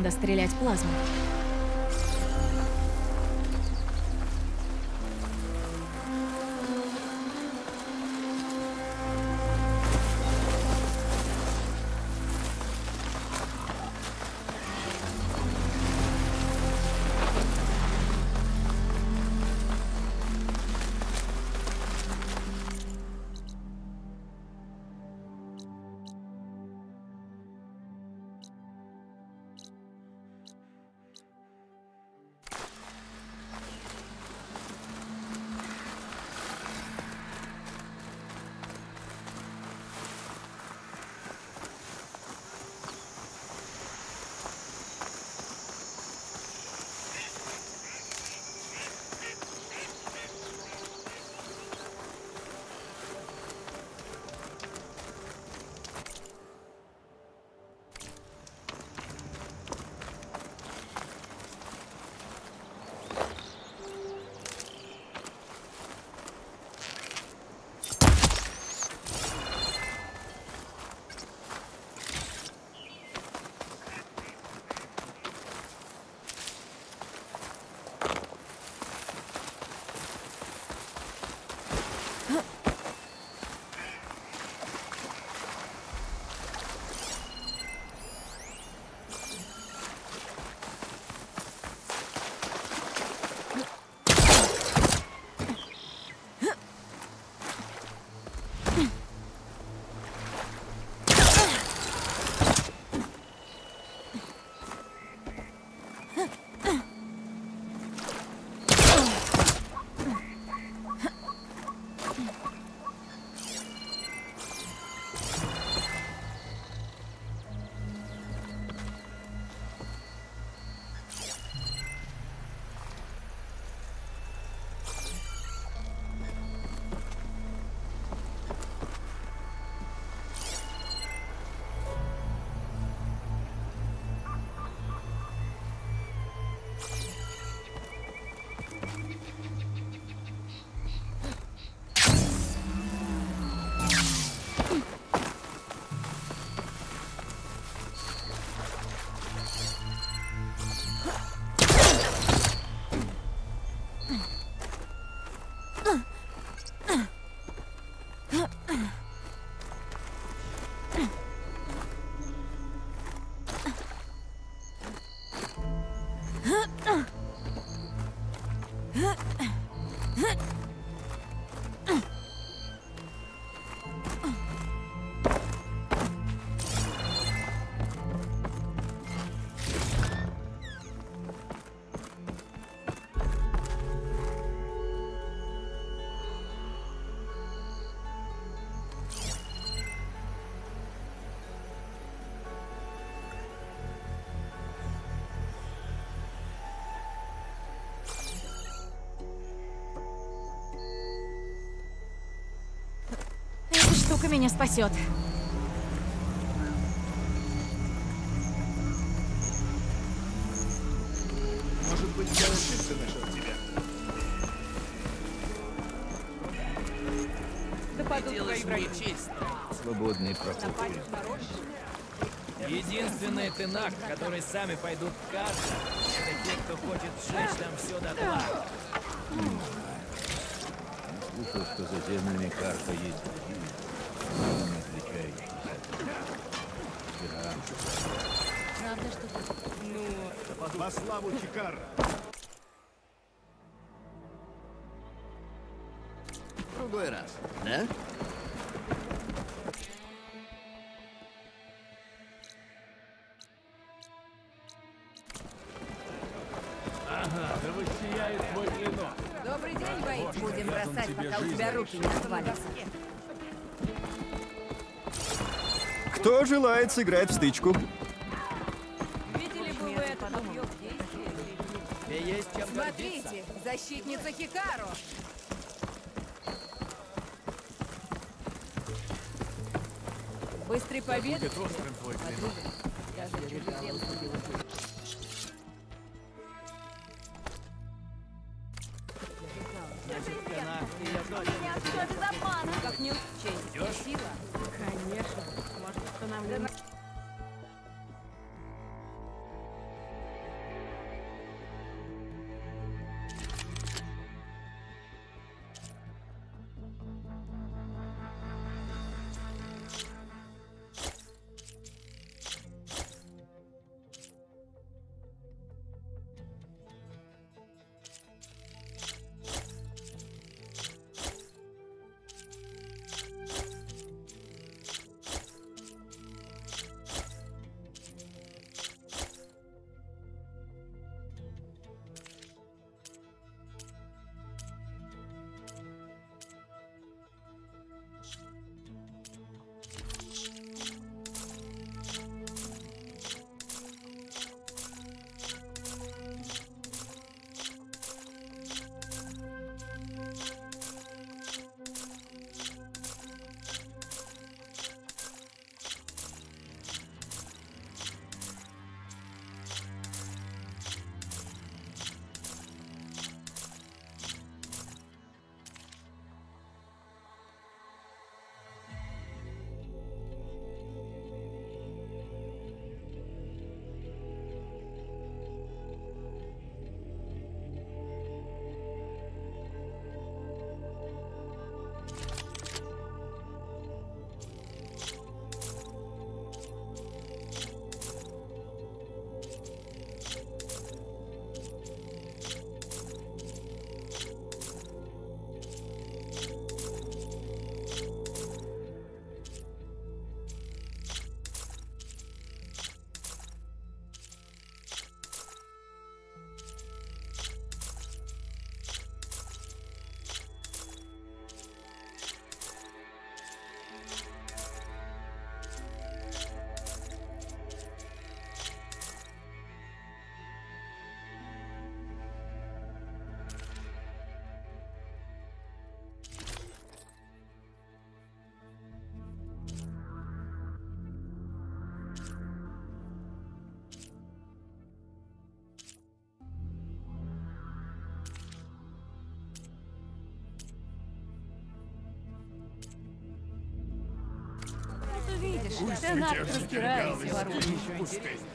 надо стрелять плазмой. Штука меня спасет. Может быть, я ошибся насчет тебя. Делаешь мне честь. Свободный проход. Единственный тенак, которые сами пойдут в кашу, это те, кто хочет сжечь там все дотла. Слышал, что за землями карта есть другие, не отличающиеся. Тиран. Во славу Хикара! Другой раз, да? Добрый день, Вейт. Будем бросать, пока у тебя руки не отвалятся. Кто желает сыграть в стычку? Видели бы вы это копье в действии? Тебе есть чем. Смотрите, защитница Хикару. Быстрый побед. Значит, видишь, Тенат разбирается в оружии.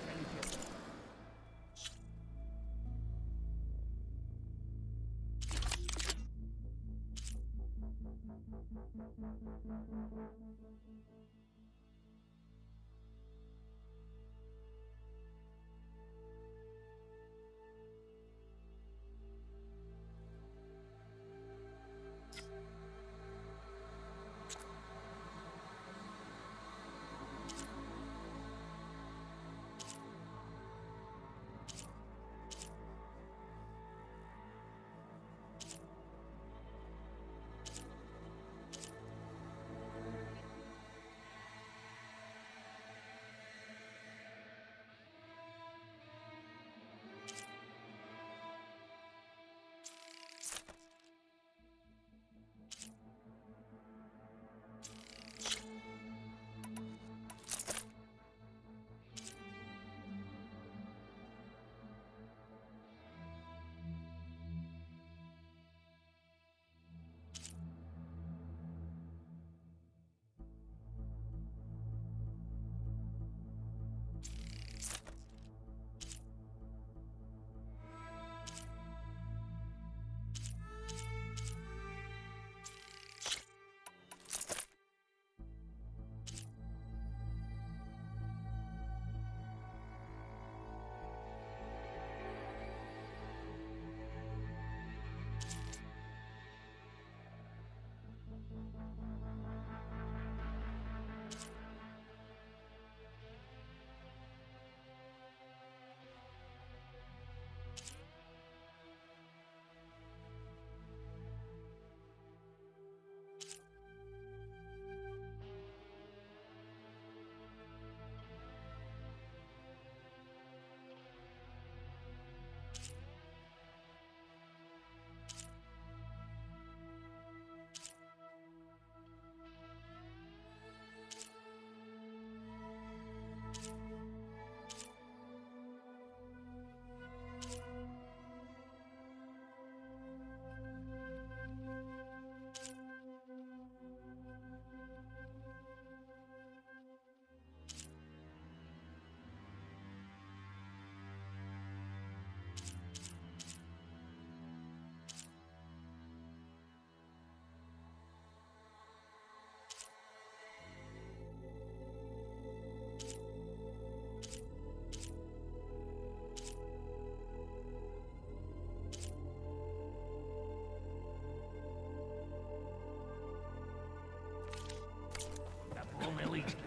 least.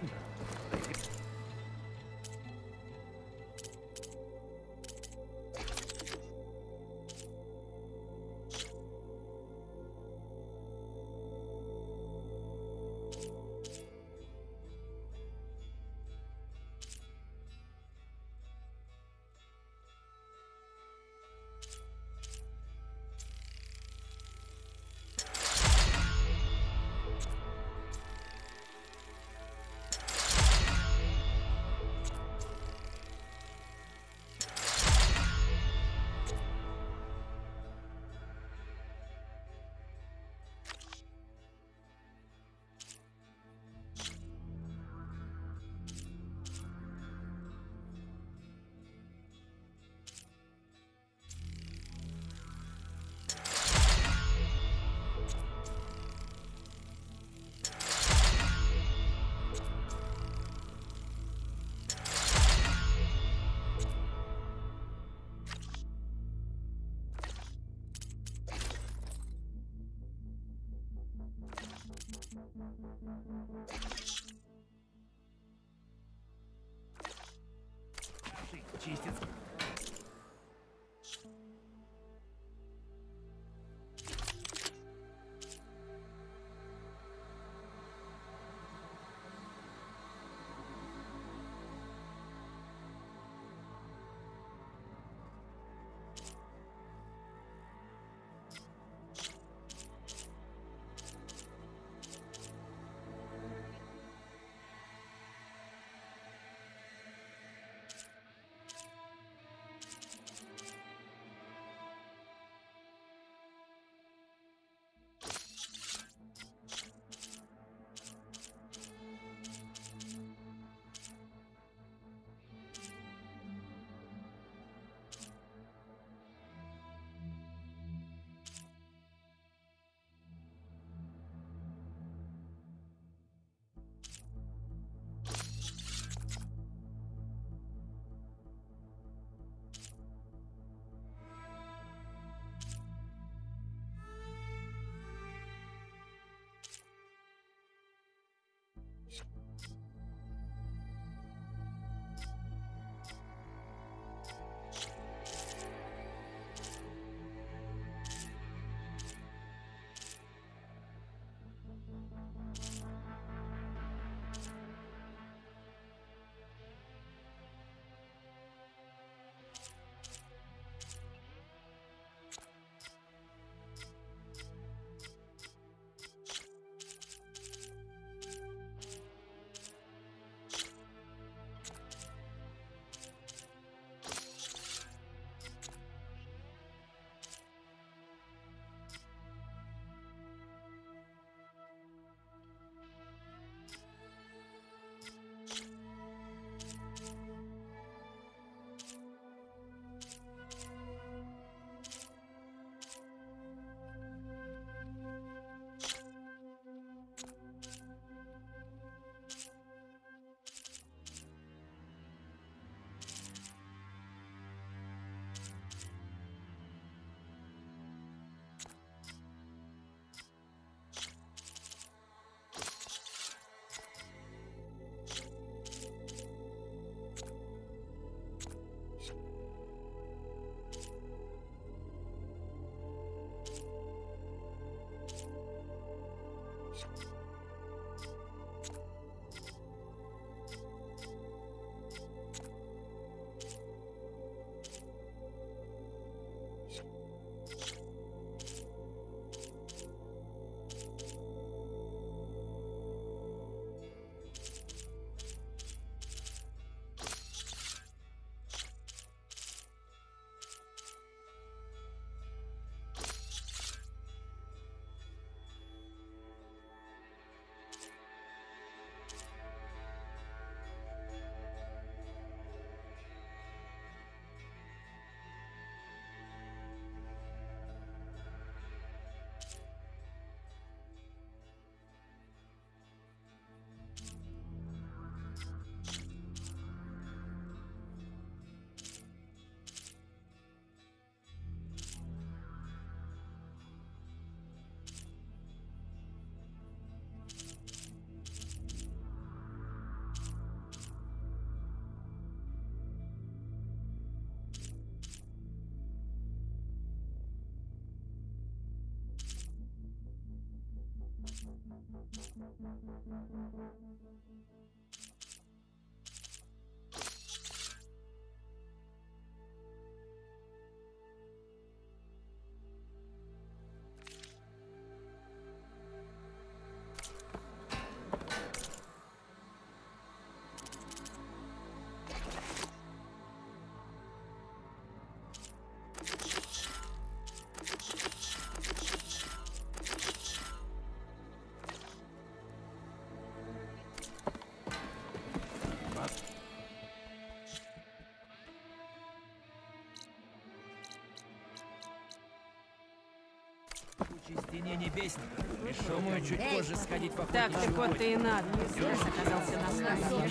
Стене небесника. И думаю, чуть позже сходить по Так, так вот ты и надо. Раз оказался на славе.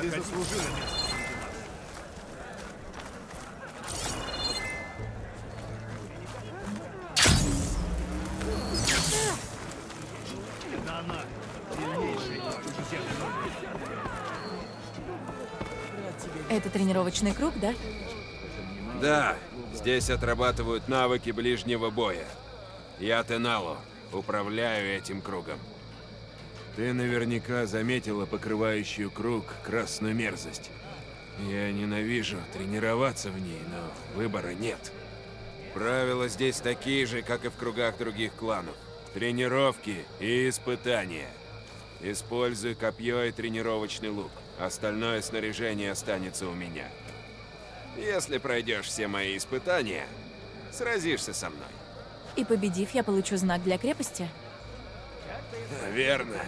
Ты заслужила место. Это тренировочный круг, да? Да, здесь отрабатывают навыки ближнего боя. Я Тенало, управляю этим кругом. Ты наверняка заметила покрывающую круг красную мерзость. Я ненавижу тренироваться в ней, но выбора нет. Правила здесь такие же, как и в кругах других кланов. Тренировки и испытания. Используй копье и тренировочный лук. Остальное снаряжение останется у меня. Если пройдешь все мои испытания, сразишься со мной. И победив, я получу знак для крепости? Верно.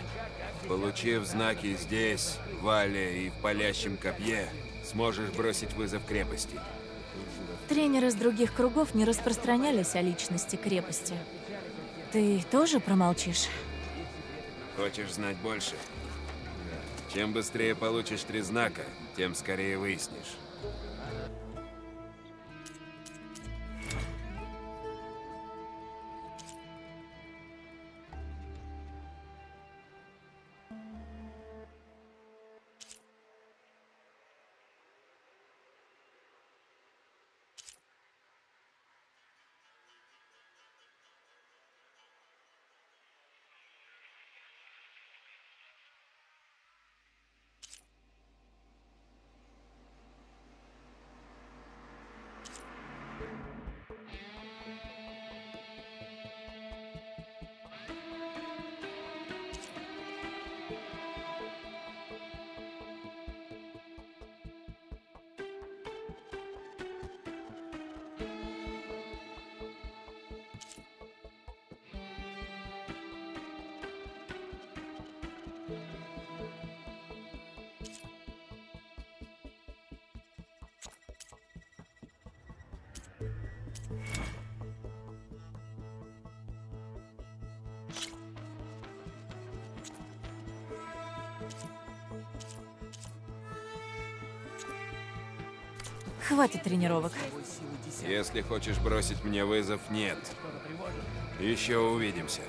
Получив знаки здесь, в Вале и в палящем копье, сможешь бросить вызов крепости. Тренеры с других кругов не распространялись о личности крепости. Ты тоже промолчишь? Хочешь знать больше? Чем быстрее получишь три знака, тем скорее выяснишь. Хватит тренировок. Если хочешь бросить мне вызов, нет. Еще увидимся.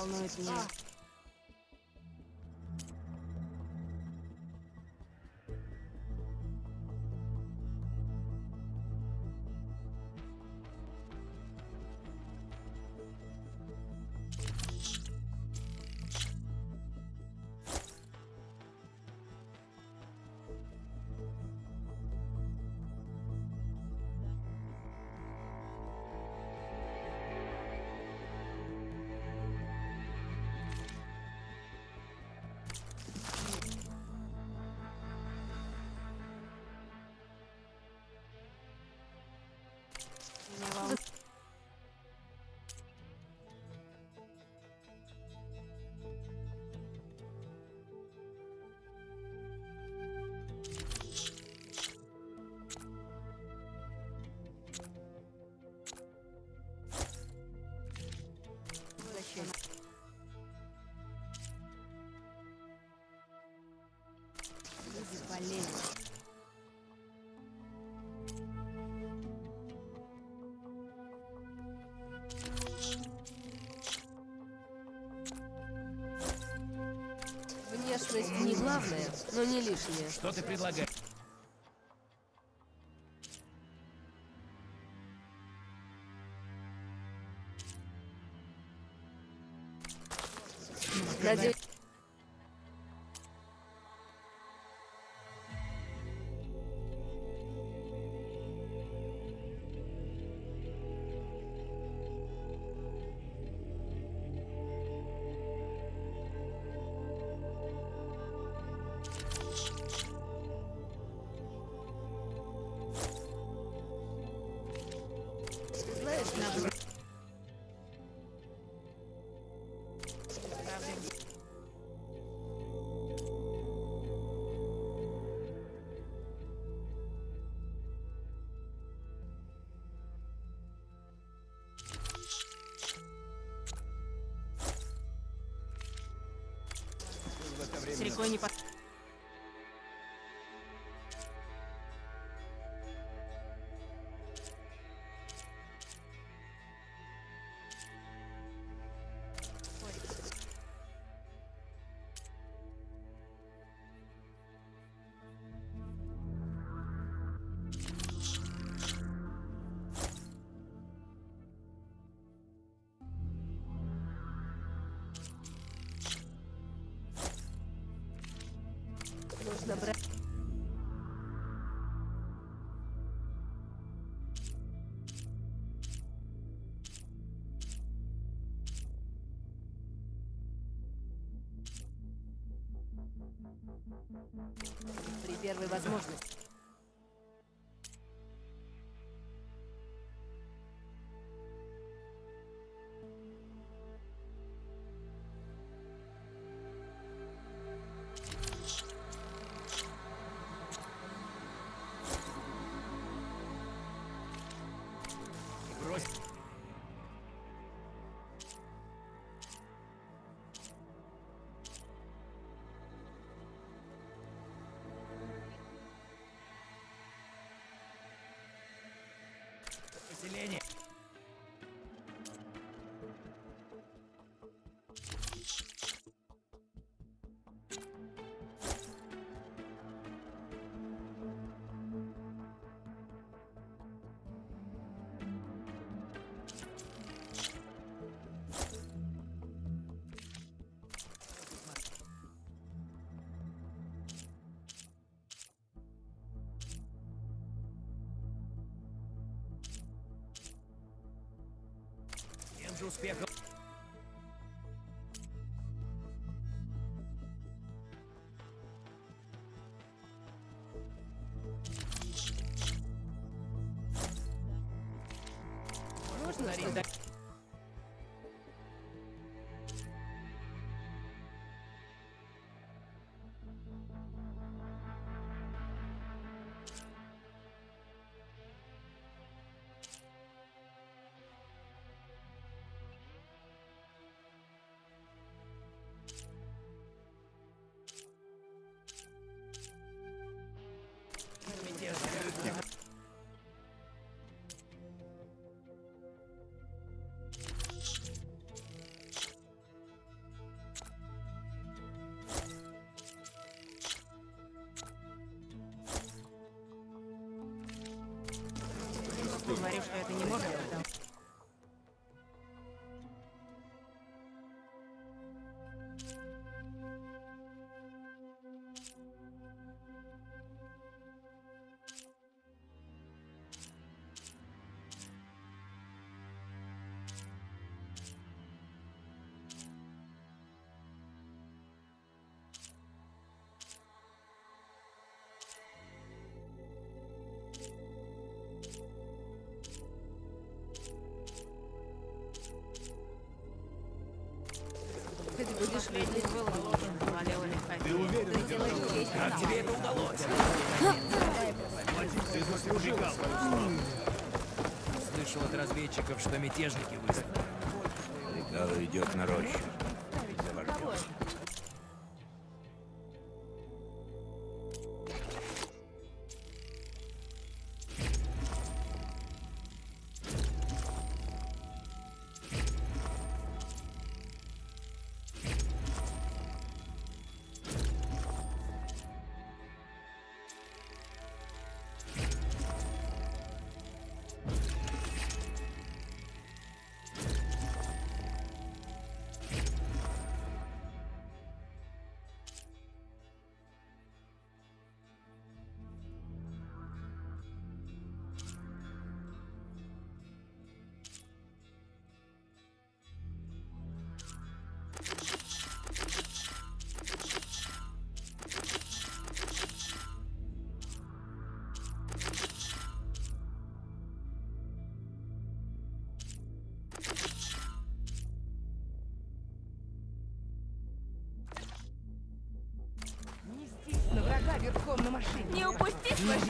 Меня волнует олень. Внешность не главное, но не лишнее. Что ты предлагаешь? При первой возможности. Поселение. Тем же Говорю, что это не может быть. Хоть будешь видеть. Ты уверен? Как тебе это удалось? Ты заслужил Слышал от разведчиков, что мятежники выслали. Регало идет на рощу.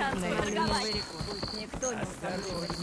Шанс торговать. Никто не устанавливает.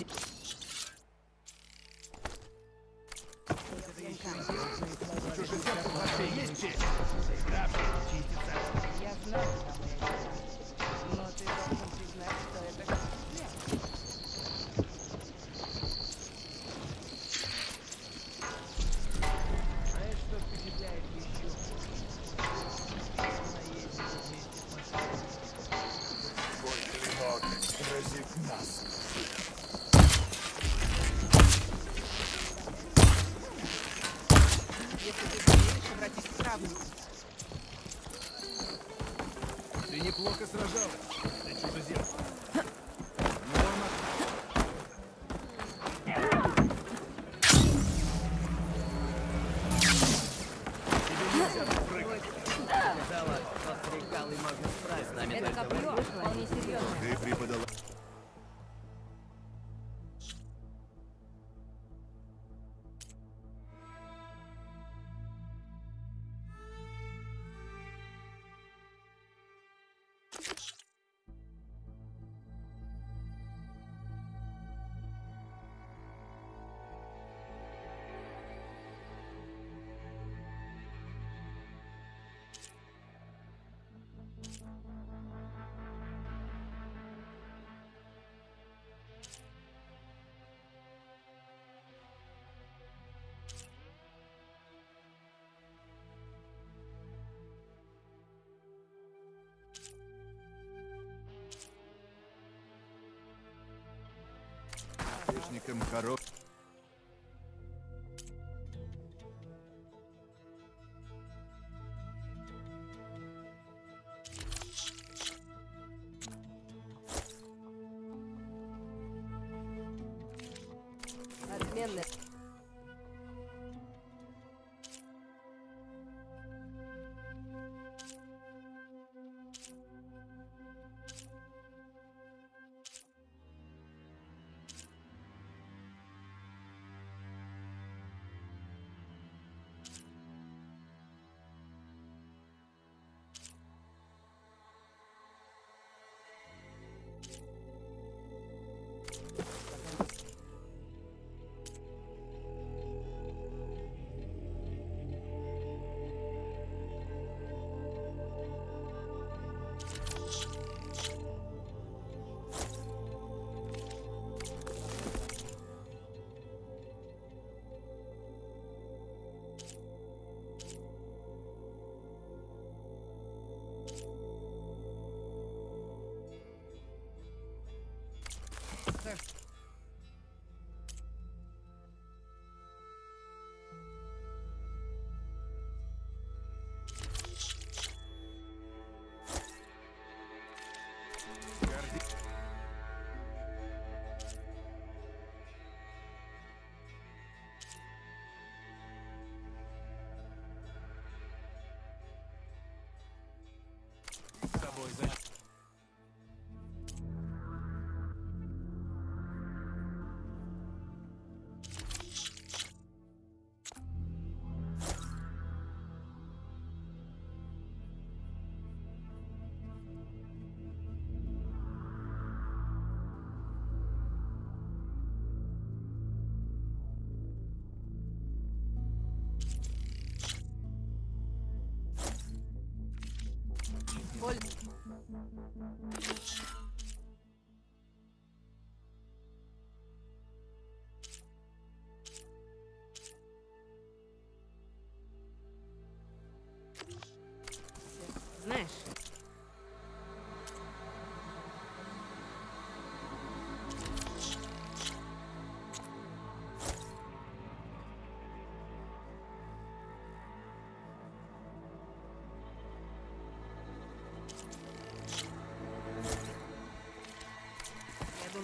Хищникам коров...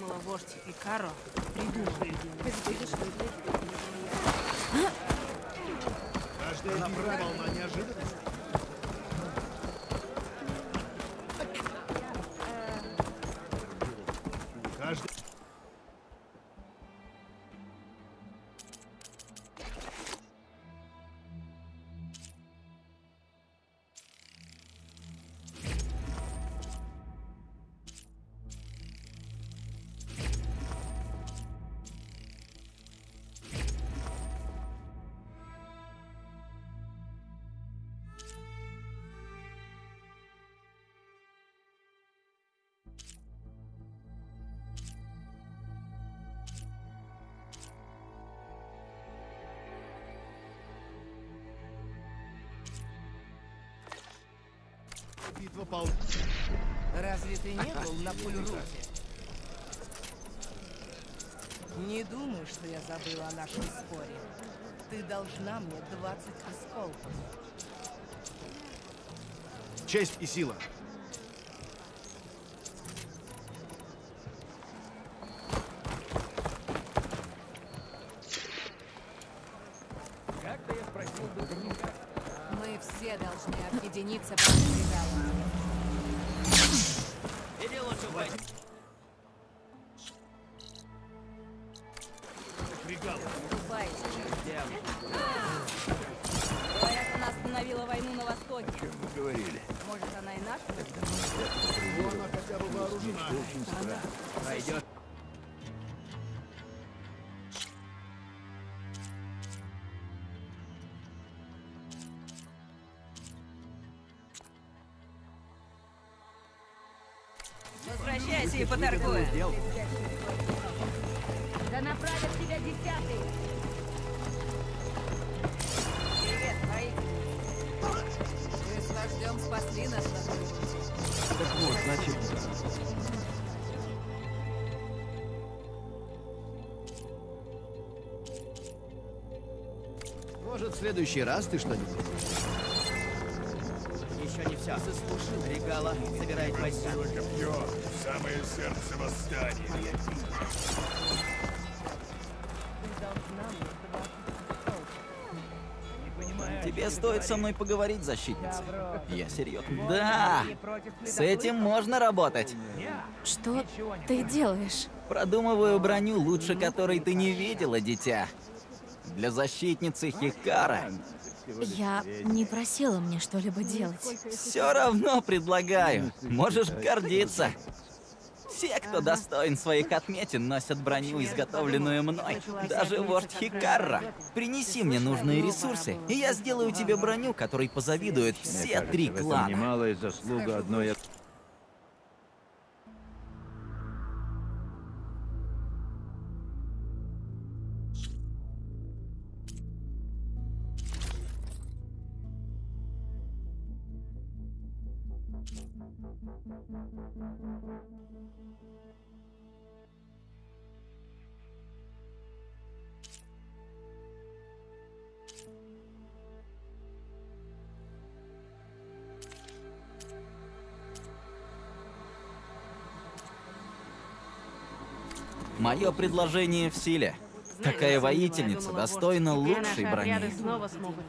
Думала, вождь Икаро придумал. Каждая игра волна неожиданности. Каждый... Разве ты не был на Пульруте? Не думай, что я забыла о нашем споре. Ты должна мне 20 осколков. Честь и сила. Говорят, она остановила войну на Востоке. Мы говорили. Может, она и наша? Пойдет. Возвращайся и поторгуем. Следующий раз ты что-нибудь... Еще не все. Регала собирает войска. Самое сердце восстания. Тебе стоит со мной поговорить, защитница. Я серьезно. Да! С этим можно работать. Что ты делаешь? Продумываю броню, лучше которой ты не видела, дитя. Для защитницы Хикара. Я не просила мне что-либо делать. Все равно предлагаю. Можешь гордиться. Все, кто достоин своих отметин, носят броню, изготовленную мной. Даже вождь Хикарра. Принеси мне нужные ресурсы, и я сделаю тебе броню, которой позавидуют все три клана. немалая заслуга одной Мое предложение в силе. Такая воительница достойна лучшей брони.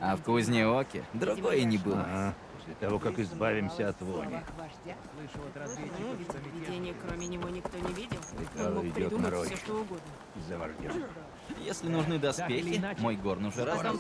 А в Кузнеоке другое не было. Ага, после того, как избавимся от вони. Ну, ведь видение кроме него никто не видел. Регала Он мог идет на придумать рощу. все, что угодно. Из-за вождя. Если нужны доспехи, мой горн уже раздал.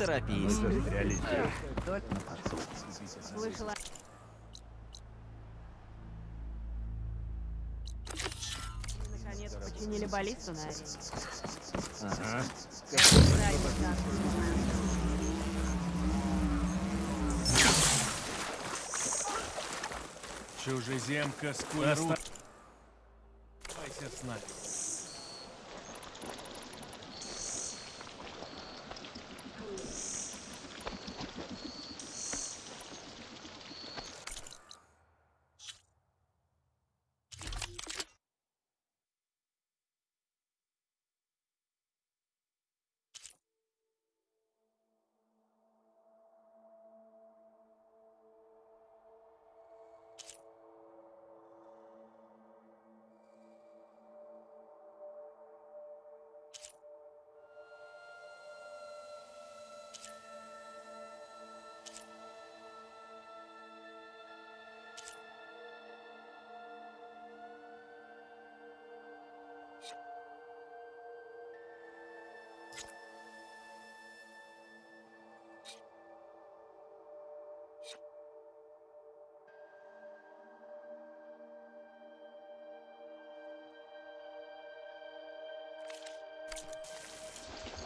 Торопись. Здесь. Слышала. Наконец починили баллисту на арене. Ага. Чужеземка скульру. Оставайся с нами.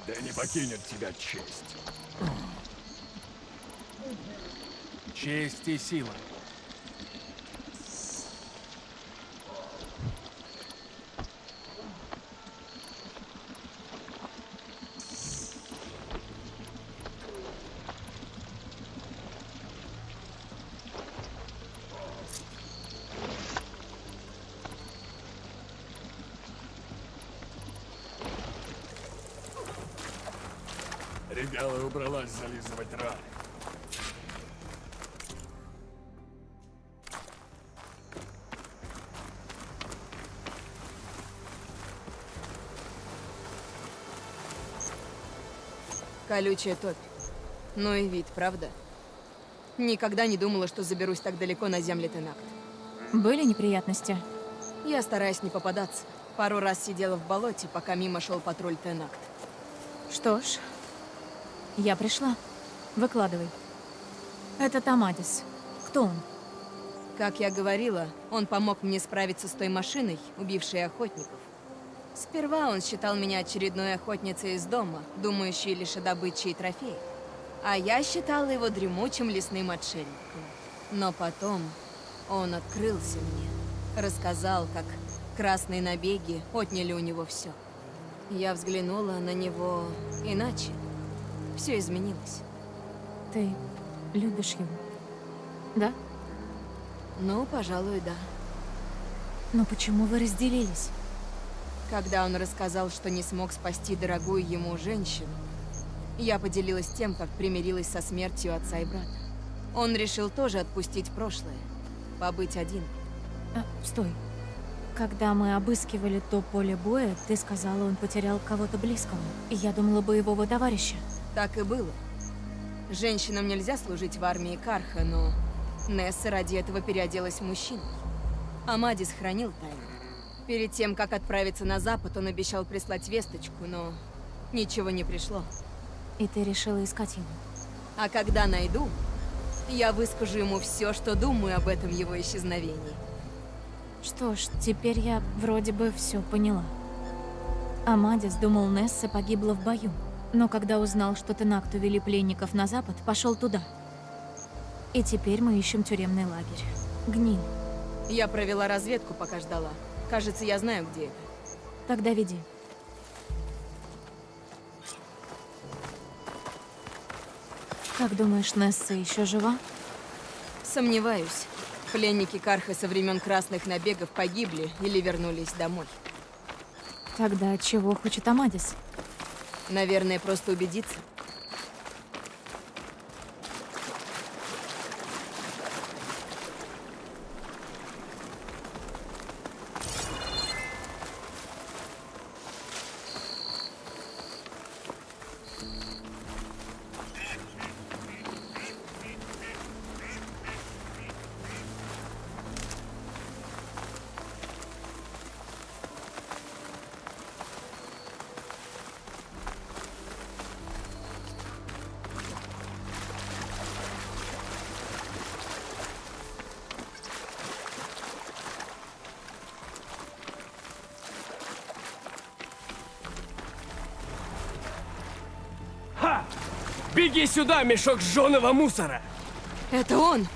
Да не покинет тебя честь. Честь и сила. Колючая топь. Ну и вид, правда? Никогда не думала, что заберусь так далеко на земле Тенакт. Были неприятности? Я стараюсь не попадаться. Пару раз сидела в болоте, пока мимо шел патруль Тенакт. Что ж, я пришла. Выкладывай. Это Тамадис. Кто он? Как я говорила, он помог мне справиться с той машиной, убившей охотников. Сперва он считал меня очередной охотницей из дома, думающей лишь о добыче и трофеях. А я считала его дремучим лесным отшельником. Но потом он открылся мне, рассказал, как красные набеги отняли у него все. Я взглянула на него иначе. Все изменилось. Ты любишь его? Да? Ну, пожалуй, да. Но почему вы разделились? Когда он рассказал, что не смог спасти дорогую ему женщину, я поделилась тем, как примирилась со смертью отца и брата. Он решил тоже отпустить прошлое, побыть один. А, стой. Когда мы обыскивали то поле боя, ты сказала, он потерял кого-то близкого. И я думала, боевого товарища. Так и было. Женщинам нельзя служить в армии Карха, но Несса ради этого переоделась в мужчину. Амадис хранил тайну. Перед тем, как отправиться на запад, он обещал прислать весточку, но ничего не пришло. И ты решила искать его? А когда найду, я выскажу ему все, что думаю об этом его исчезновении. Что ж, теперь я вроде бы все поняла. Амадис думал, Несса погибла в бою. Но когда узнал, что Тенакту вели пленников на запад, пошел туда. И теперь мы ищем тюремный лагерь. Гниль. Я провела разведку, пока ждала. Кажется, я знаю, где это. Тогда веди. Как думаешь, Несса еще жива? Сомневаюсь. Пленники Карха со времен красных набегов погибли или вернулись домой. Тогда чего хочет Амадис? Наверное, просто убедиться. Беги сюда, мешок жженого мусора! Это он!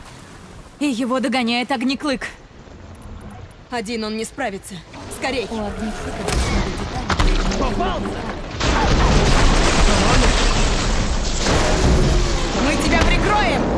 И его догоняет Огнеклык. Один он не справится. Скорей! У Огнеклыка. Попался! Мы тебя прикроем!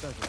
Ты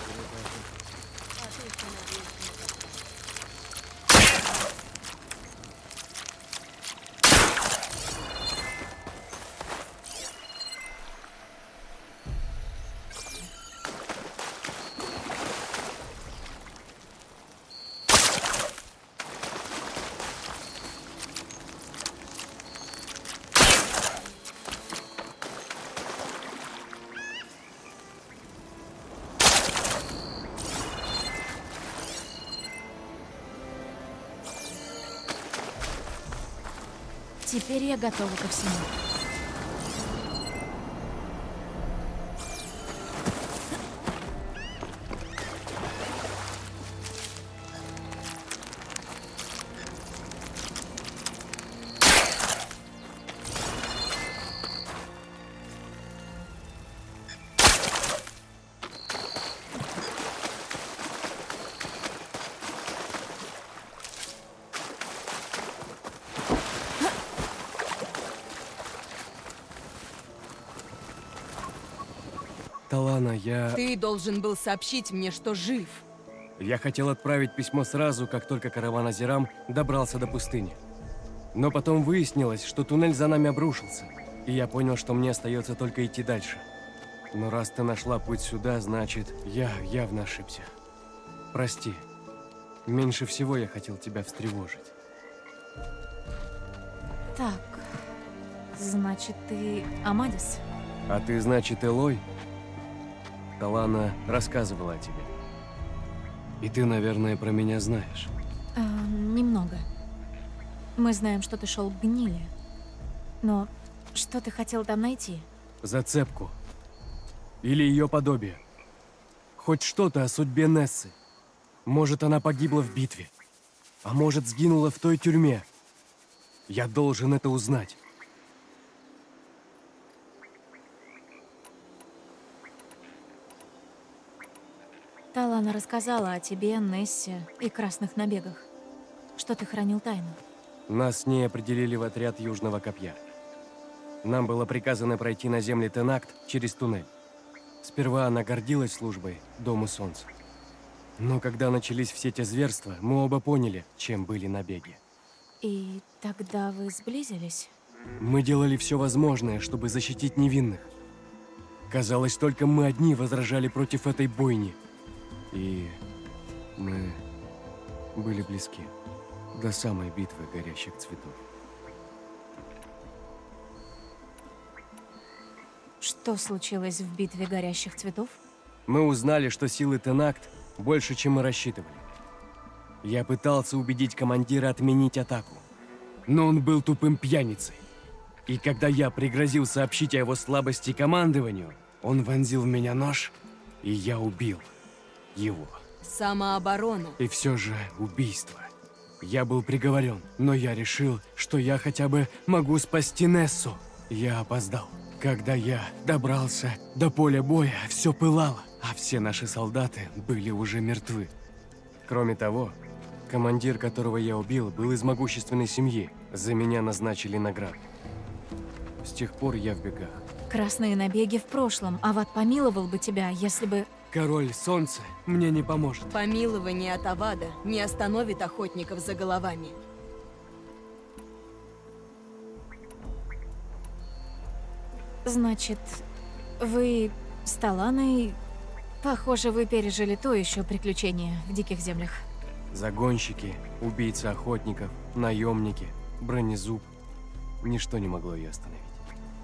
Теперь я готова ко всему. Талана, я... Ты должен был сообщить мне, что жив. Я хотел отправить письмо сразу, как только караван Азерам добрался до пустыни. Но потом выяснилось, что туннель за нами обрушился. И я понял, что мне остается только идти дальше. Но раз ты нашла путь сюда, значит, я явно ошибся. Прости. Меньше всего я хотел тебя встревожить. Так, значит, ты Амадис? А ты, значит, Элой? Талана рассказывала о тебе. И ты, наверное, про меня знаешь. А, немного. Мы знаем, что ты шел к гнили. Но что ты хотел там найти? Зацепку. Или ее подобие. Хоть что-то о судьбе Нессы. Может, она погибла в битве. А может, сгинула в той тюрьме. Я должен это узнать. Талана рассказала о тебе, Нессе и красных набегах. Что ты хранил тайну. Нас с ней определили в отряд Южного Копья. Нам было приказано пройти на земли Тенакт через туннель. Сперва она гордилась службой Дому Солнца. Но когда начались все те зверства, мы оба поняли, чем были набеги. И тогда вы сблизились? Мы делали все возможное, чтобы защитить невинных. Казалось, только мы одни возражали против этой бойни. И мы были близки до самой битвы горящих цветов. Что случилось в битве горящих цветов? Мы узнали, что силы Тенакт больше, чем мы рассчитывали. Я пытался убедить командира отменить атаку, но он был тупым пьяницей. И когда я пригрозил сообщить о его слабости командованию, он вонзил в меня нож, и я убил его. Самооборона. И все же убийство. Я был приговорен, но я решил, что я хотя бы могу спасти Нессу. Я опоздал. Когда я добрался до поля боя, все пылало, а все наши солдаты были уже мертвы. Кроме того, командир, которого я убил, был из могущественной семьи. За меня назначили награду. С тех пор я в бегах. Красные набеги в прошлом. Ават помиловал бы тебя, если бы... Король Солнца мне не поможет. Помилование от Авада не остановит охотников за головами. Значит, вы с Таланой... Похоже, вы пережили то еще приключение в диких землях. Загонщики, убийцы охотников, наемники, бронезуб. Ничто не могло ее остановить.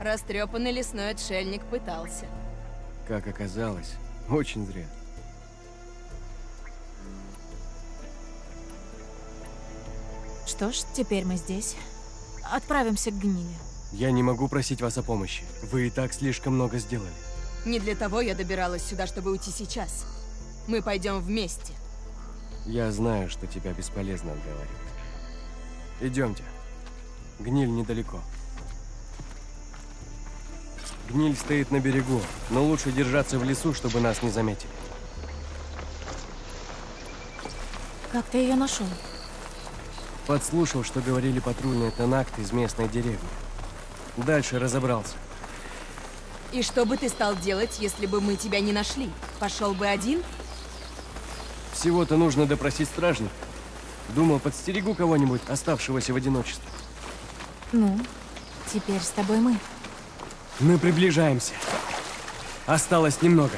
Растрепанный лесной отшельник пытался. Как оказалось, очень зря. Что ж, теперь мы здесь. Отправимся к гниле. Я не могу просить вас о помощи. Вы и так слишком много сделали. Не для того я добиралась сюда, чтобы уйти сейчас. Мы пойдем вместе. Я знаю, что тебя бесполезно отговаривать. Идемте. Гниль недалеко. Гниль стоит на берегу, но лучше держаться в лесу, чтобы нас не заметили. Как ты ее нашел? Подслушал, что говорили патрульные Танакт из местной деревни. Дальше разобрался. И что бы ты стал делать, если бы мы тебя не нашли? Пошел бы один? Всего-то нужно допросить стражника. Думал, подстерегу кого-нибудь, оставшегося в одиночестве. Ну, теперь с тобой мы. Мы приближаемся. Осталось немного.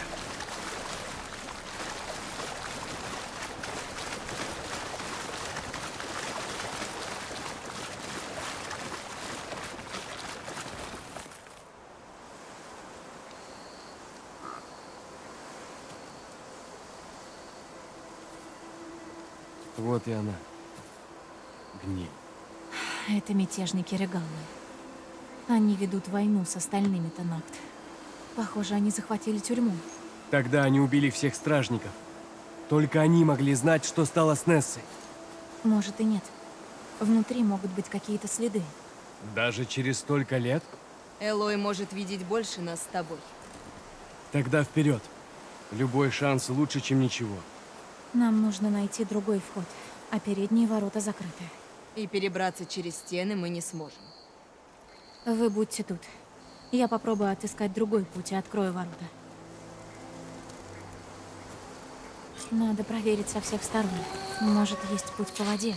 Вот и она. Гниль. Это мятежники Регалы. Они ведут войну с остальными Танакт. Похоже, они захватили тюрьму. Тогда они убили всех стражников. Только они могли знать, что стало с Нессой. Может и нет. Внутри могут быть какие-то следы. Даже через столько лет? Элой может видеть больше нас с тобой. Тогда вперед. Любой шанс лучше, чем ничего. Нам нужно найти другой вход, а передние ворота закрыты. И перебраться через стены мы не сможем. Вы будьте тут. Я попробую отыскать другой путь и открою ворота. Надо проверить со всех сторон. Может, есть путь по воде.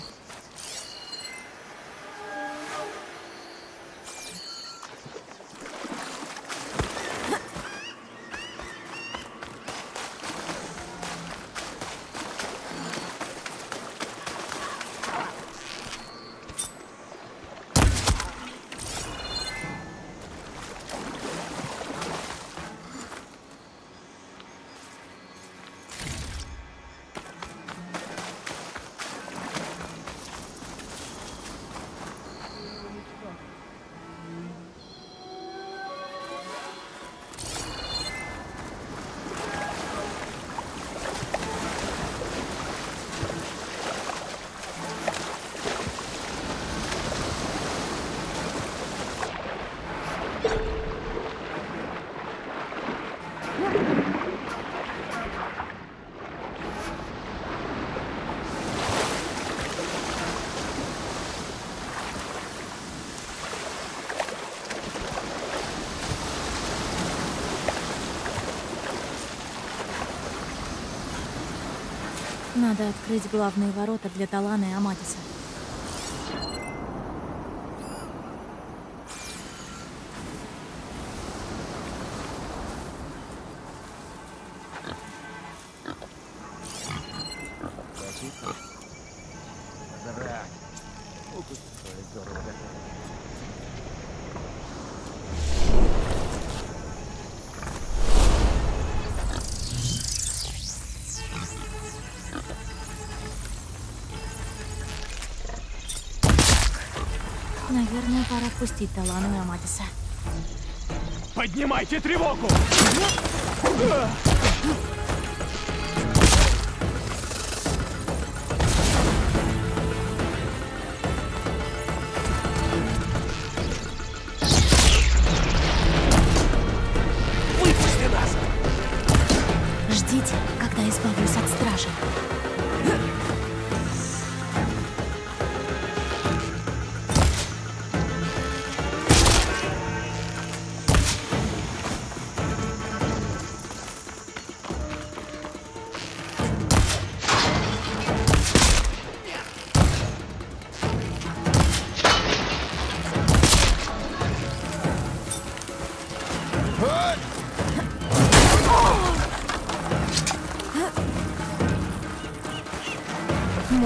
Открыть главные ворота для Талана и Амадиса. Наверное, пора впустить Талану и Амадиса. Поднимайте тревогу!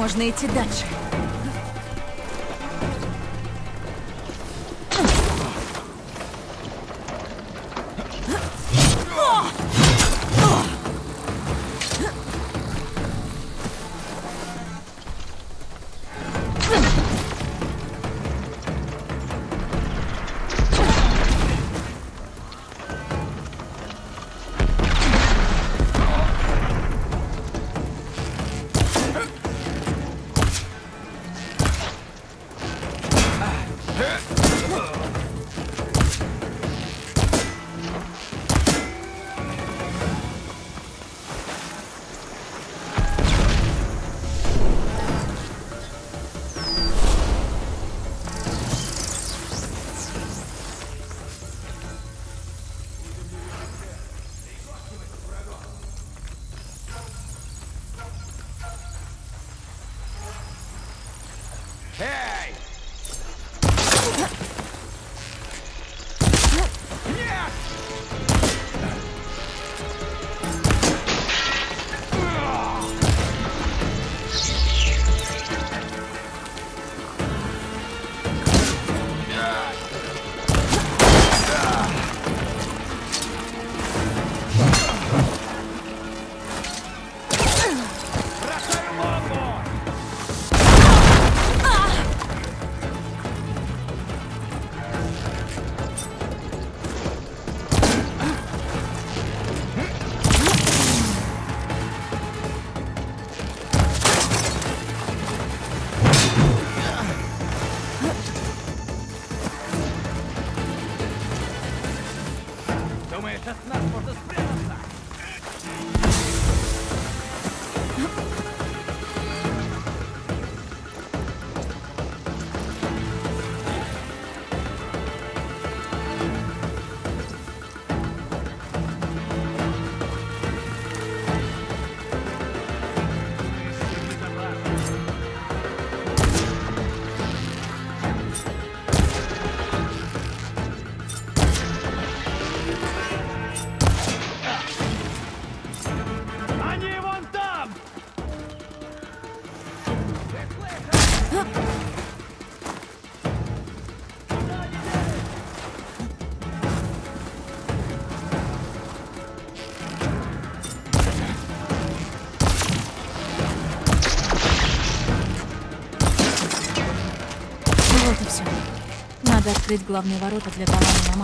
Можно идти дальше. Думаешь, открыть главные ворота для Талана и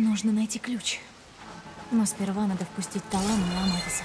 Нужно найти ключ. Но сперва надо впустить Талану и Амадиса.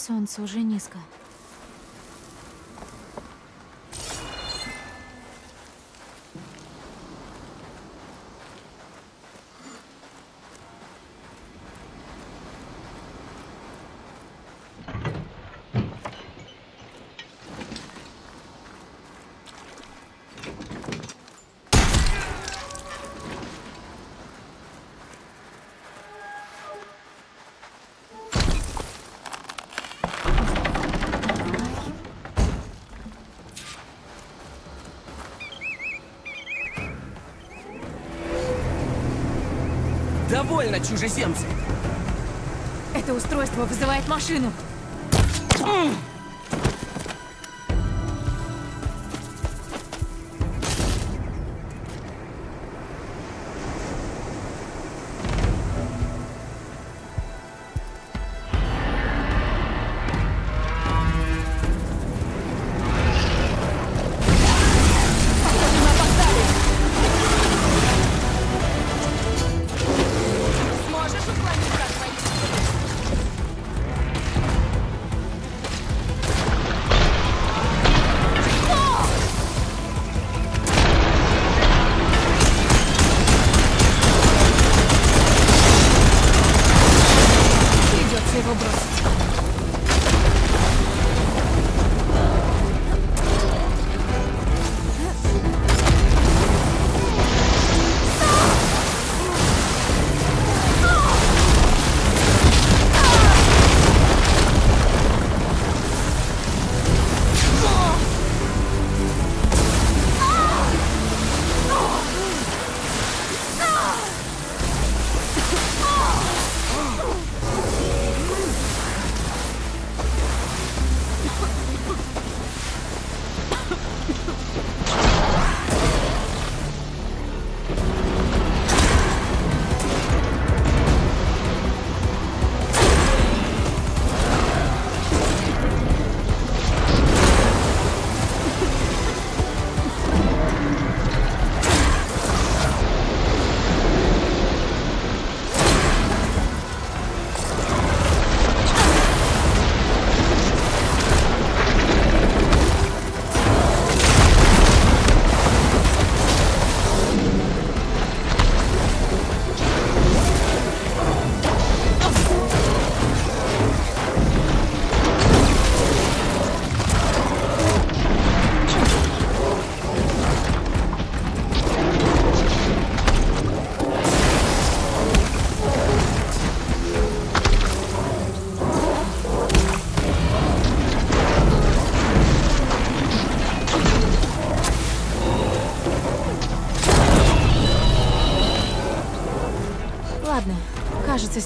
Солнце уже низко. Довольно, чужеземцы! Это устройство вызывает машину.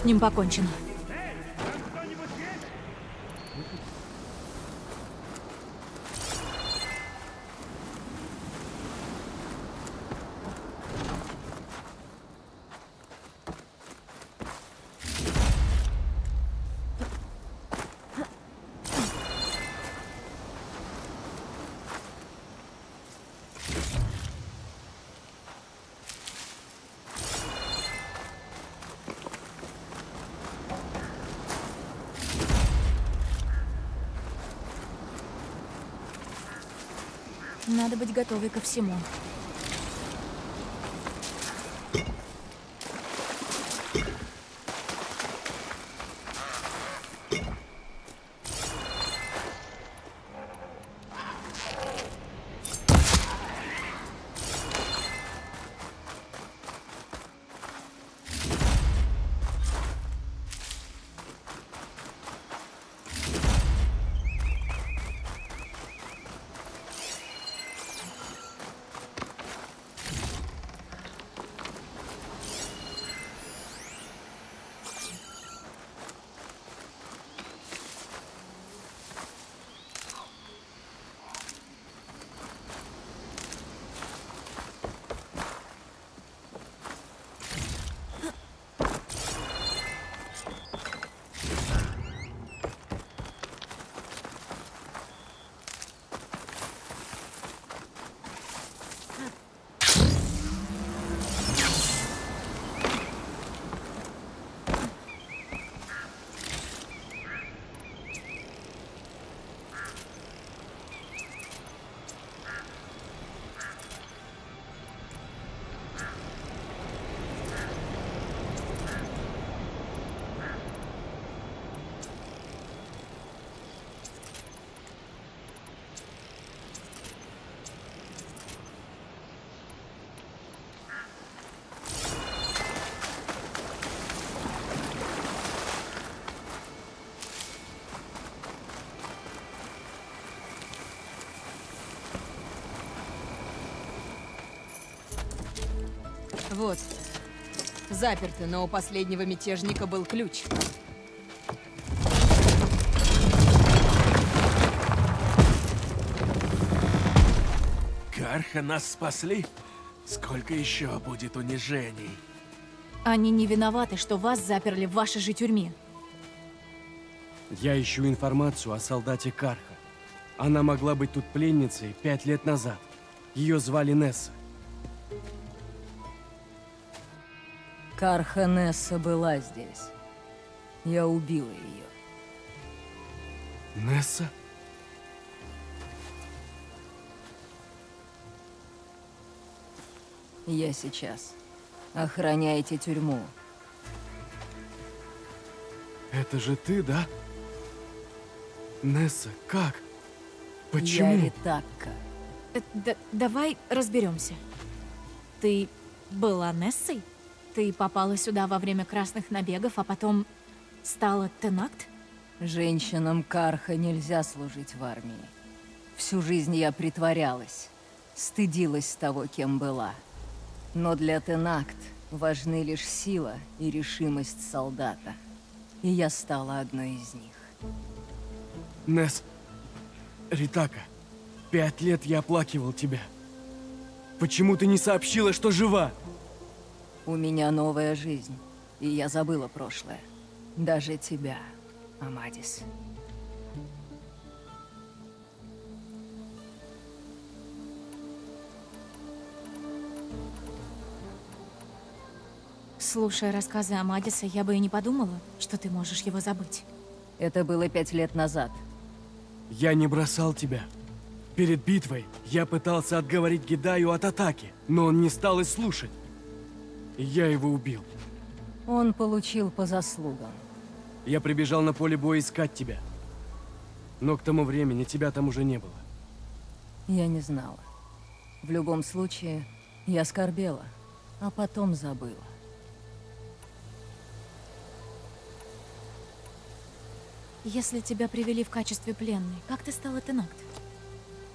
Ним покончено. Надо быть готовой ко всему. Вот. Заперты, но у последнего мятежника был ключ. Карха нас спасли? Сколько еще будет унижений? Они не виноваты, что вас заперли в вашей же тюрьме. Я ищу информацию о солдате Карха. Она могла быть тут пленницей пять лет назад. Ее звали Несса. Карха Несса была здесь. Я убила ее. Несса? Я сейчас. Охраняете тюрьму. Это же ты, да? Несса, как? Почему? Я Ритакка. Э, да- давай разберемся. Ты была Нессой? Ты попала сюда во время красных набегов, а потом стала Тенакт? Женщинам Карха нельзя служить в армии. Всю жизнь я притворялась, стыдилась того, кем была. Но для Тенакт важны лишь сила и решимость солдата. И я стала одной из них. Несс, Ритака, пять лет я оплакивал тебя. Почему ты не сообщила, что жива? У меня новая жизнь, и я забыла прошлое. Даже тебя, Амадис. Слушая рассказы о Мадисе, я бы и не подумала, что ты можешь его забыть. Это было пять лет назад. Я не бросал тебя. Перед битвой я пытался отговорить Гидаю от атаки, но он не стал и слушать. Я его убил. Он получил по заслугам. Я прибежал на поле боя искать тебя. Но к тому времени тебя там уже не было. Я не знала. В любом случае, я скорбела, а потом забыла. Если тебя привели в качестве пленной, как ты стала Тенакт?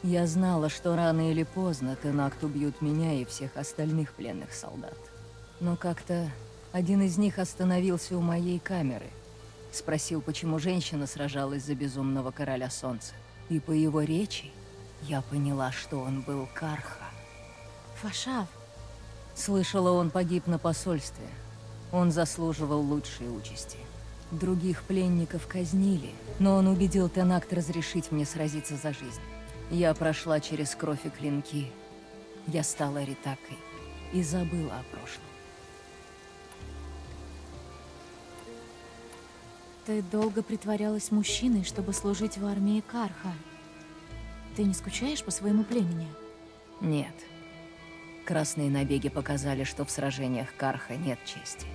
Я знала, что рано или поздно Тенакт убьют меня и всех остальных пленных солдат. Но как-то один из них остановился у моей камеры. Спросил, почему женщина сражалась за безумного короля солнца. И по его речи я поняла, что он был Карха. Фашав. Слышала, он погиб на посольстве. Он заслуживал лучшей участи. Других пленников казнили, но он убедил Тенакт разрешить мне сразиться за жизнь. Я прошла через кровь и клинки, Я стала Ритакой и забыла о прошлом. Ты долго притворялась мужчиной, чтобы служить в армии Карха. Ты не скучаешь по своему племени? Нет. Красные набеги показали, что в сражениях Карха нет чести.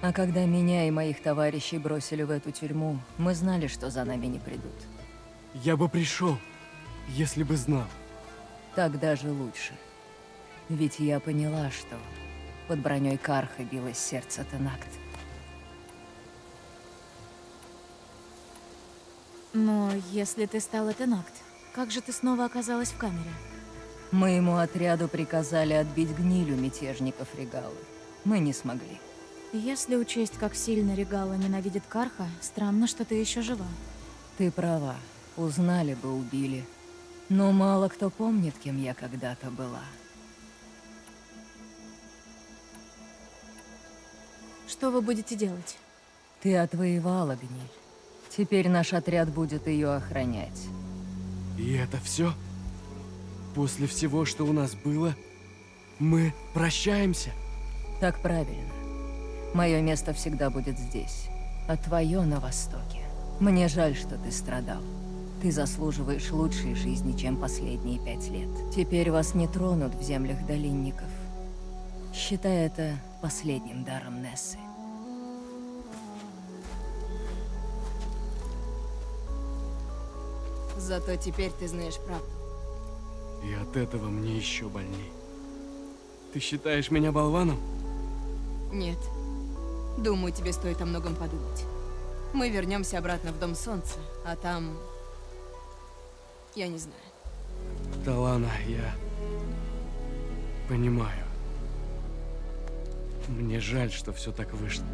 А когда меня и моих товарищей бросили в эту тюрьму, мы знали, что за нами не придут. Я бы пришел, если бы знал. Так даже лучше. Ведь я поняла, что под броней Карха билось сердце Тенакт. Но если ты стала Тенакт, как же ты снова оказалась в камере? Моему отряду приказали отбить гнилю мятежников Регалы. Мы не смогли. Если учесть, как сильно Регала ненавидит Карха, странно, что ты еще жива. Ты права. Узнали бы, убили. Но мало кто помнит, кем я когда-то была. Что вы будете делать? Ты отвоевала гниль. Теперь наш отряд будет ее охранять. И это все? После всего, что у нас было, мы прощаемся? Так правильно. Мое место всегда будет здесь, а твое на Востоке. Мне жаль, что ты страдал. Ты заслуживаешь лучшей жизни, чем последние пять лет. Теперь вас не тронут в землях долинников. Считай это последним даром Нессы. Зато теперь ты знаешь правду. И от этого мне еще больней. Ты считаешь меня болваном? Нет. Думаю, тебе стоит о многом подумать. Мы вернемся обратно в Дом Солнца, а там... Я не знаю. Талана, я... Понимаю. Мне жаль, что все так вышло.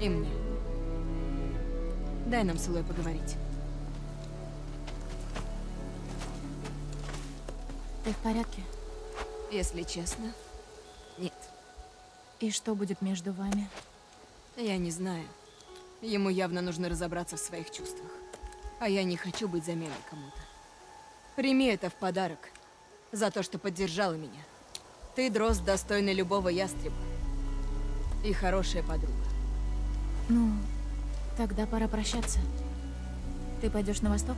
И мне. Дай нам с Илой поговорить. Ты в порядке? Если честно, нет. И что будет между вами? Я не знаю. Ему явно нужно разобраться в своих чувствах. А я не хочу быть заменой кому-то. Прими это в подарок. За то, что поддержала меня. Ты, дрозд, достойный любого ястреба. И хорошая подруга. Ну, тогда пора прощаться. Ты пойдешь на восток?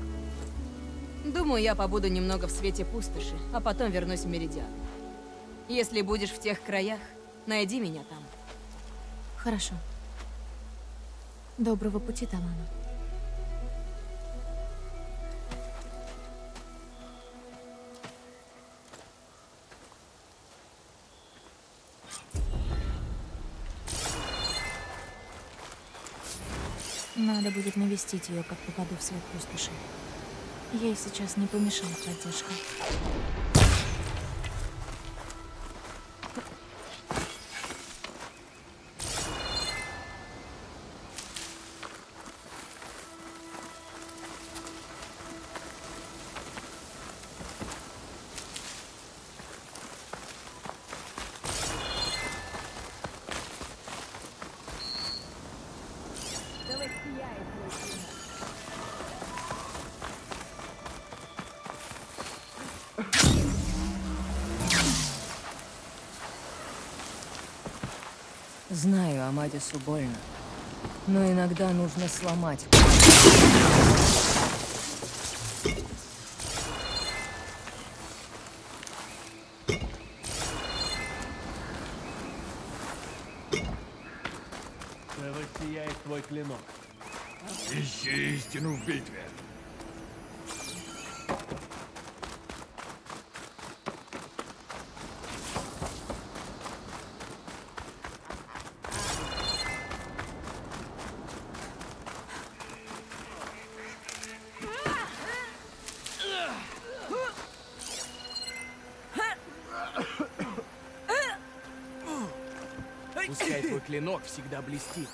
Думаю, я побуду немного в свете пустоши, а потом вернусь в Меридиан. Если будешь в тех краях, найди меня там. Хорошо. Доброго пути, Талана. Надо будет навестить ее, как попаду в свет пустоши. Ей сейчас не помешает поддержка. Знаю, Амадису больно. Но иногда нужно сломать. Да воссияет твой клинок. Ищи истину в битве. Пускай твой клинок всегда блестит.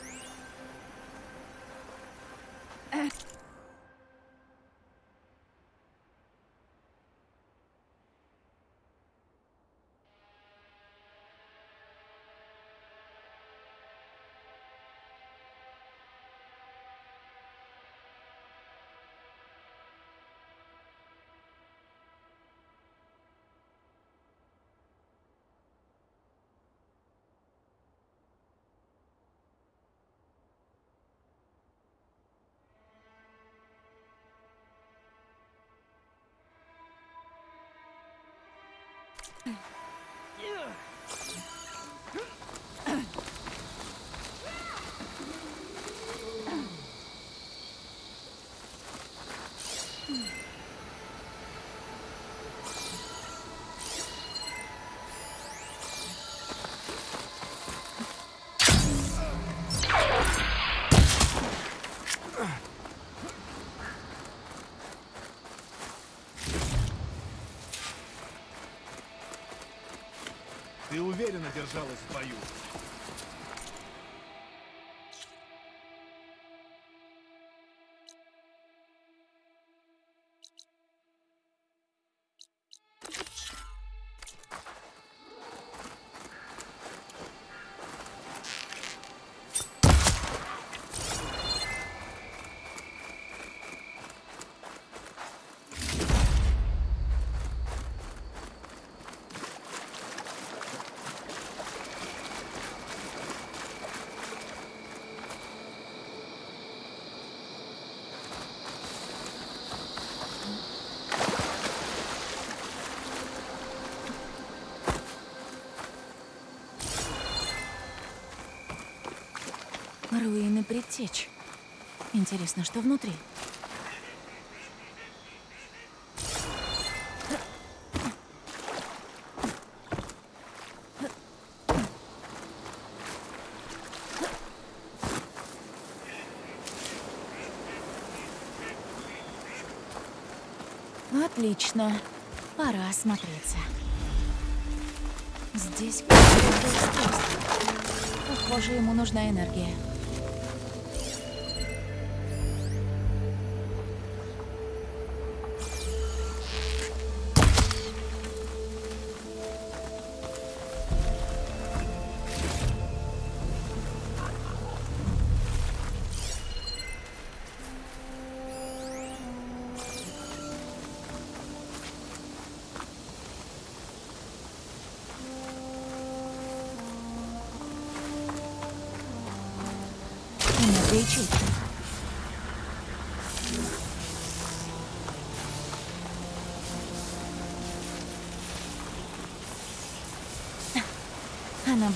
Держалась в бою. Руины предтеч. Интересно, что внутри? Отлично. Пора осмотреться. Здесь какое-то. Похоже, ему нужна. Энергия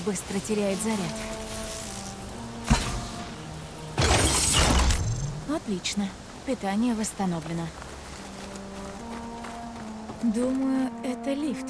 быстро теряет заряд. Отлично. Питание восстановлено. Думаю, это лифт.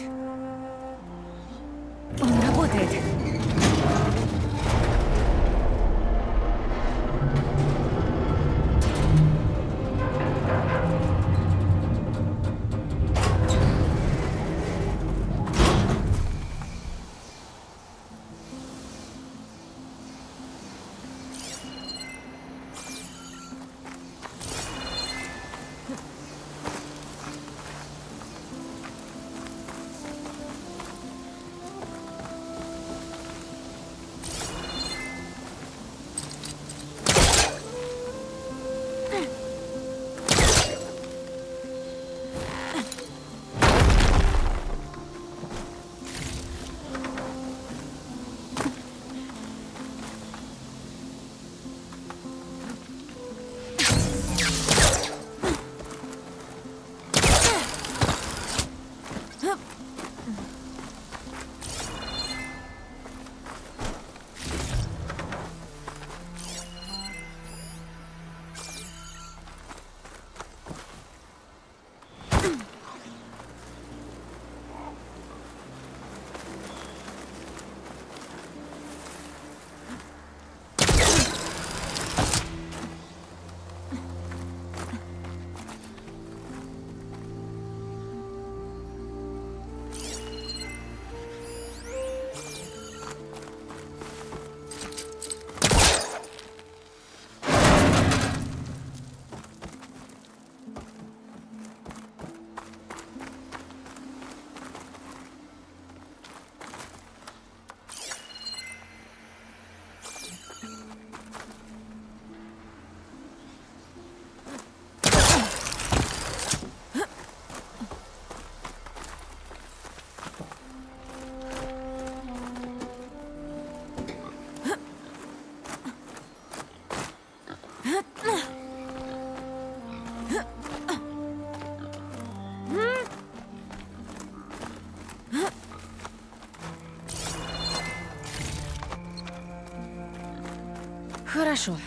Хорошо.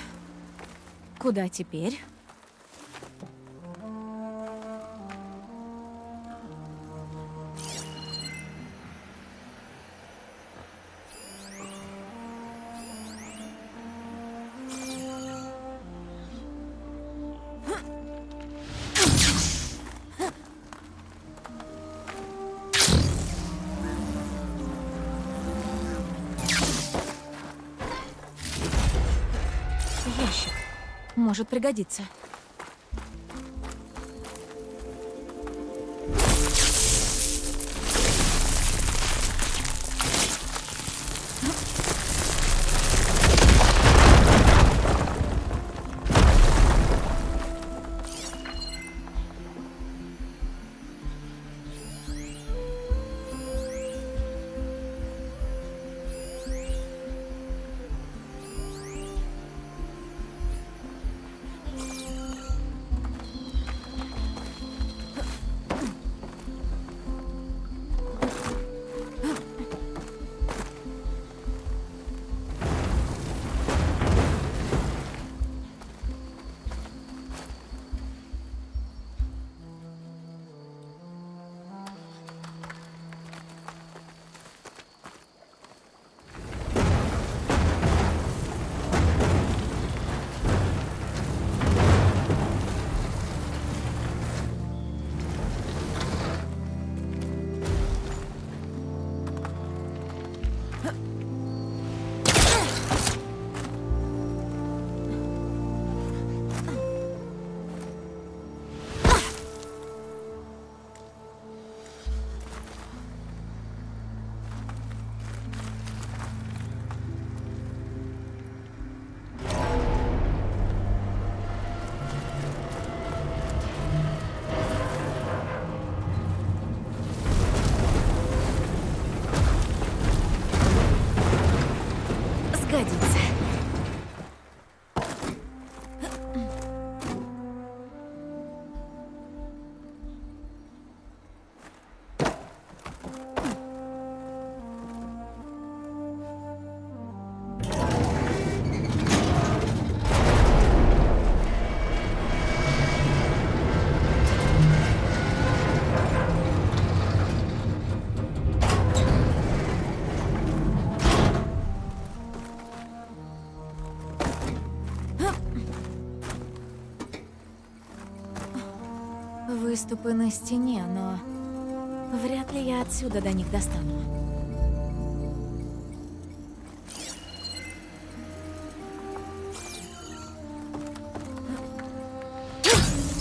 Куда теперь? Может пригодиться. Выступы на стене, но вряд ли я отсюда до них достану.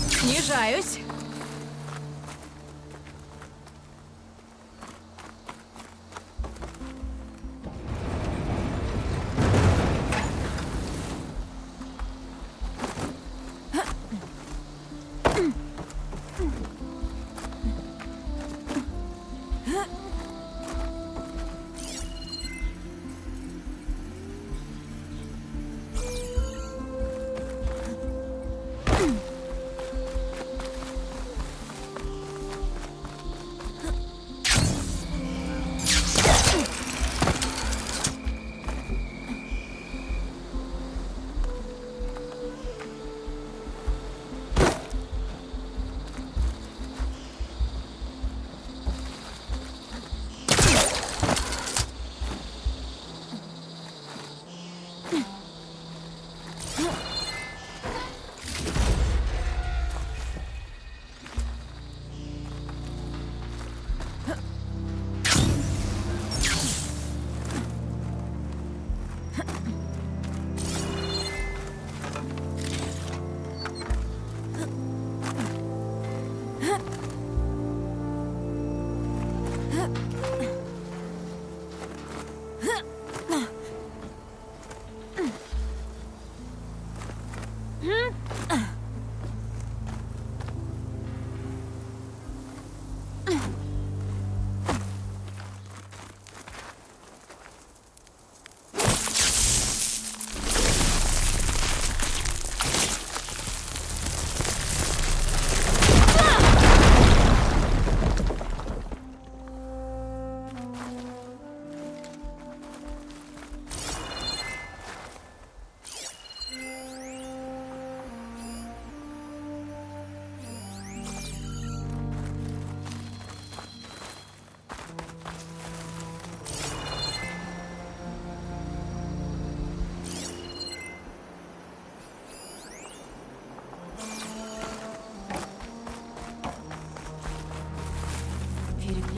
Снижаюсь.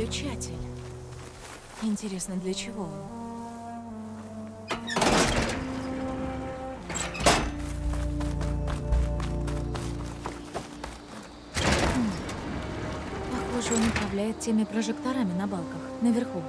Переключатель. Интересно, для чего он? Хм. Похоже, он управляет теми прожекторами на балках, наверху.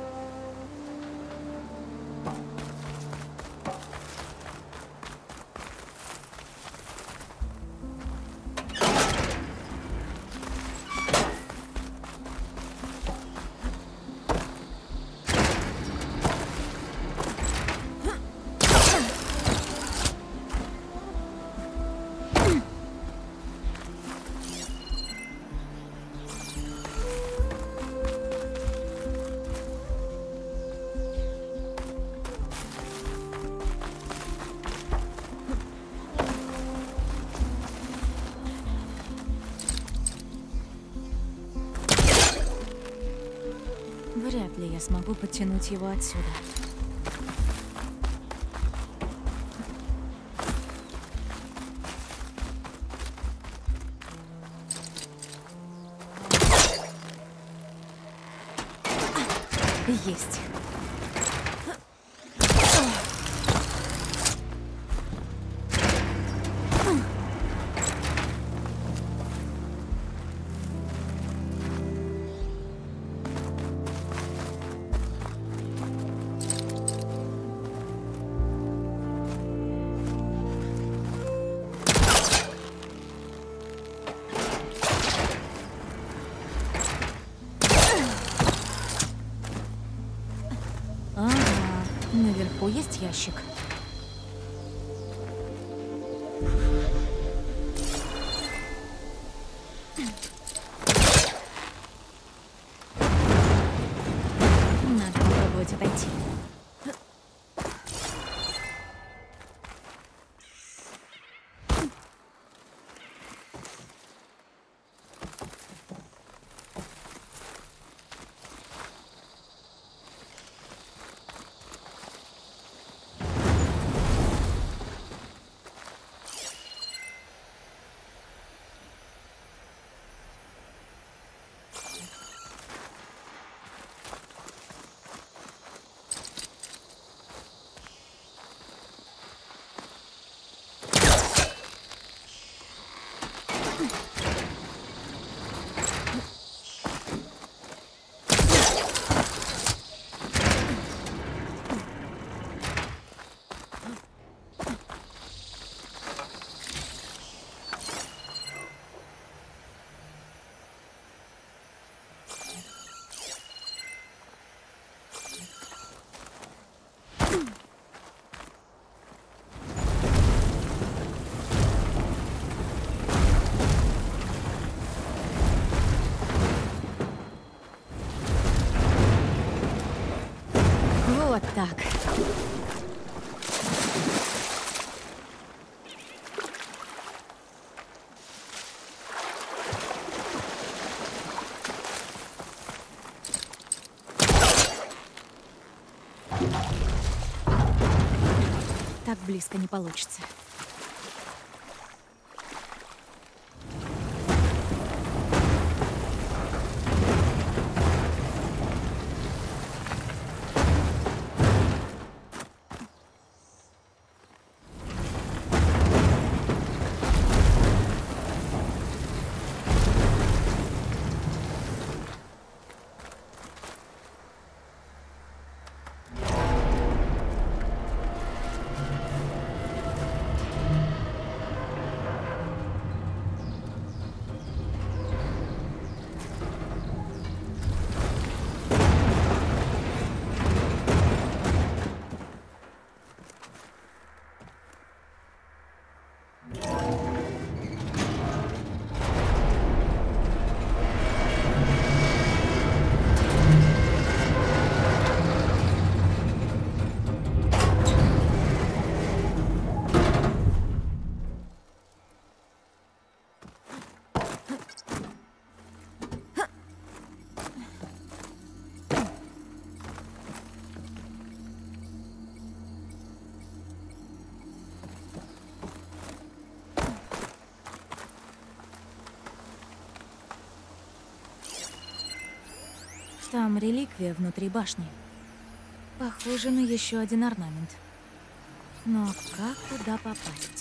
Смогу подтянуть его отсюда. Ящик. Вот так. Так близко не получится. Там реликвия внутри башни. Похоже на еще один орнамент. Но как туда попасть?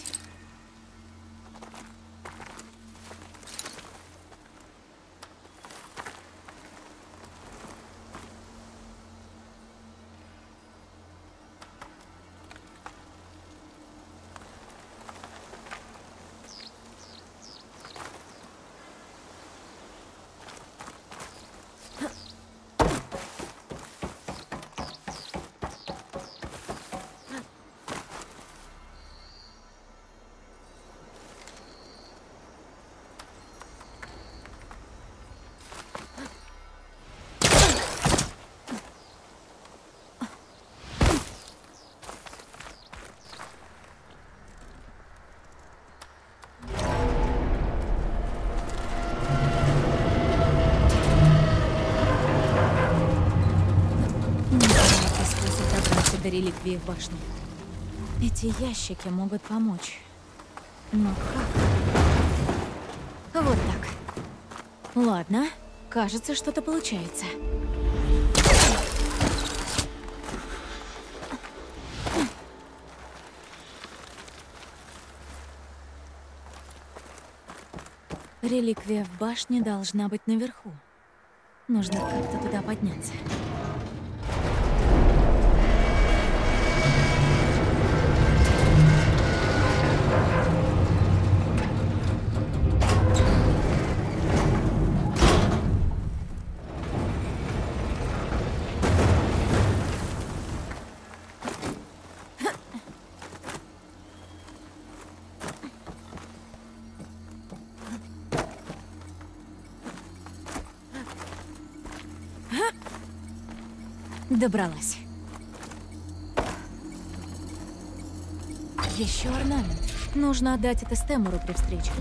Реликвии в башне. Эти ящики могут помочь. Но как? Вот так. Ладно, кажется, что-то получается. Реликвия в башне должна быть наверху. Нужно как-то туда подняться. Добралась. Еще орнамент. Нужно отдать это Стэмуру при встрече.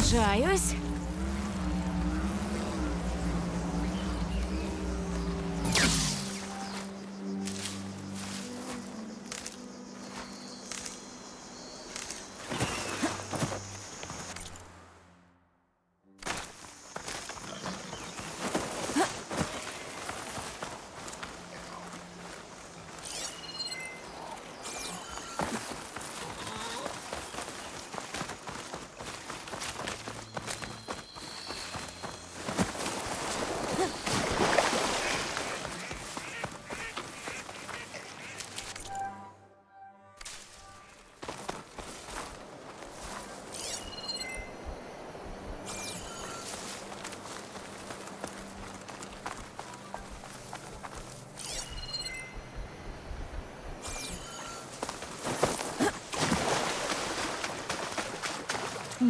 Снижаюсь.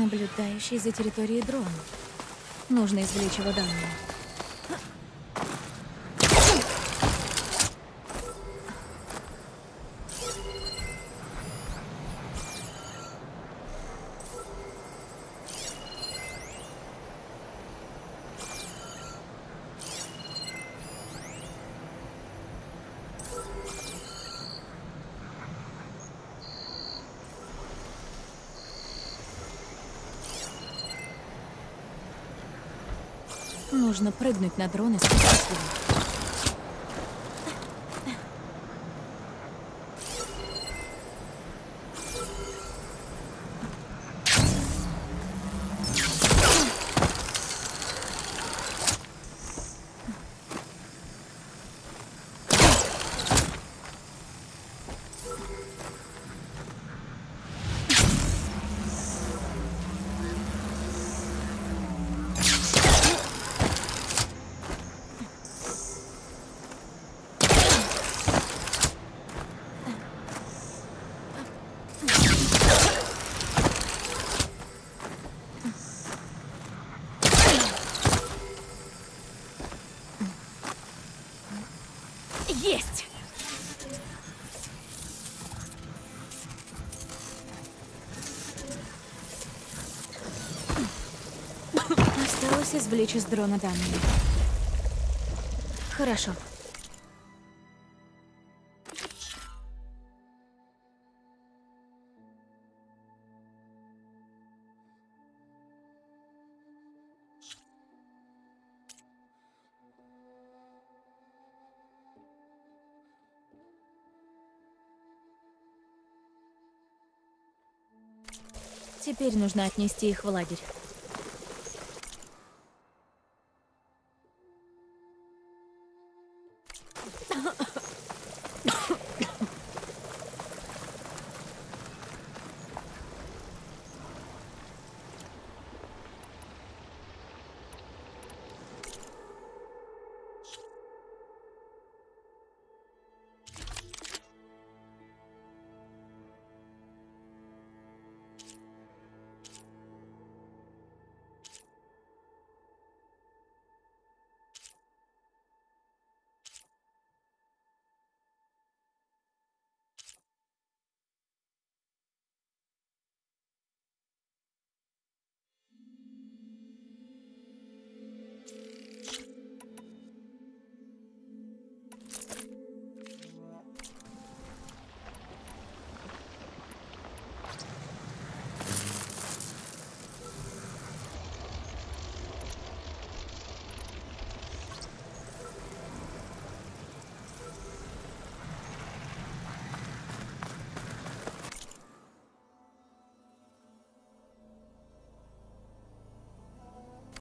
Наблюдающий за территорией дрон. Нужно извлечь его данные. Нужно прыгнуть на дрон и спасать его. Извлечь из дрона данные. Хорошо. Теперь нужно отнести их в лагерь.